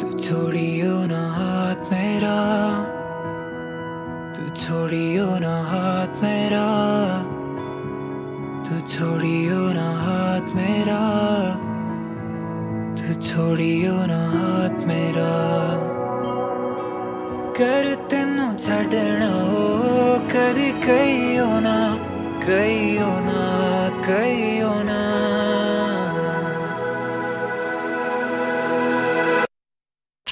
तू छोड़ियो ना हाथ मेरा। तू छोड़ियो ना हाथ मेरा। तू छोड़ियो ना हाथ मेरा। तू छोड़ियो ना हाथ मेरा। कर तेनू छड़ना हो, कदी कई होना कई होना कई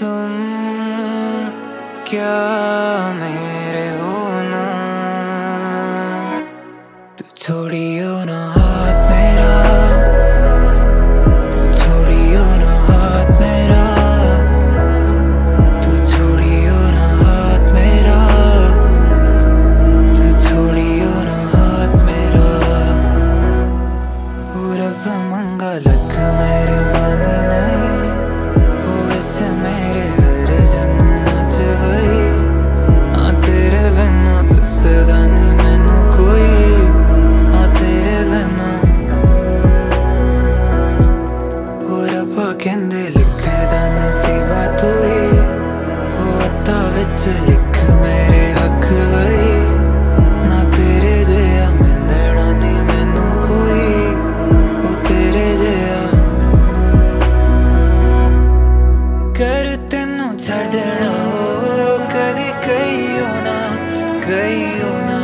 तुम क्या मेरे हो ना? तू छोड़ियो ना हाथ मेरा। तू छोड़ियो ना हाथ मेरा। तू छोड़ियो ना हाथ मेरा। तू छोड़ियो ना हाथ मेरा। पूरब मंगा लख मेरे ਕਹਿੰਦੇ ਲਿਖਦਾ ਲਿਖ ਮੇਰੇ ਅੱਖ ਤੇਰੇ ਜਿਹਾ ਕਰ ਤੈਨੂੰ ਛੱਡਣਾ ਕਦੀ ਕਈਓ ਨਾ ਕਈਓ ਨਾ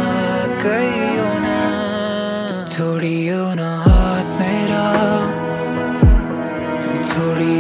ਕਈਓ ਨਾ। ਛੋੜਿਓ ਨਾ। piccoli.